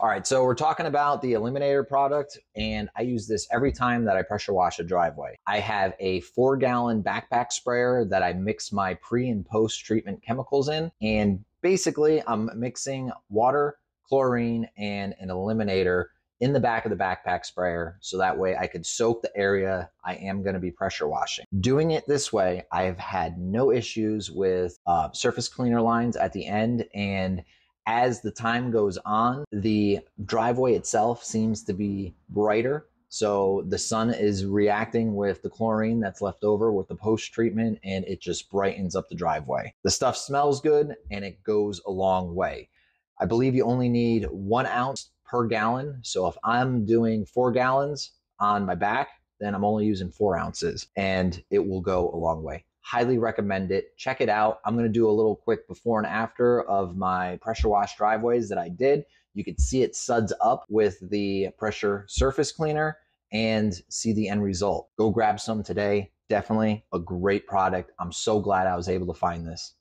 All right, so we're talking about the Elemonator product, and I use this every time that I pressure wash a driveway. I have a four gallon backpack sprayer that I mix my pre and post treatment chemicals in, and basically I'm mixing water, chlorine, and an Elemonator in the back of the backpack sprayer so that way I could soak the area I am going to be pressure washing. Doing it this way, I have had no issues with uh, surface cleaner lines at the end and as the time goes on, the driveway itself seems to be brighter. So the sun is reacting with the chlorine that's left over with the post treatment and it just brightens up the driveway. The stuff smells good and it goes a long way. I believe you only need one ounce per gallon. So if I'm doing four gallons on my back, then I'm only using four ounces and it will go a long way. Highly recommend it. Check it out. I'm going to do a little quick before and after of my pressure wash driveways that I did. You can see it suds up with the pressure surface cleaner and see the end result. Go grab some today. Definitely a great product. I'm so glad I was able to find this.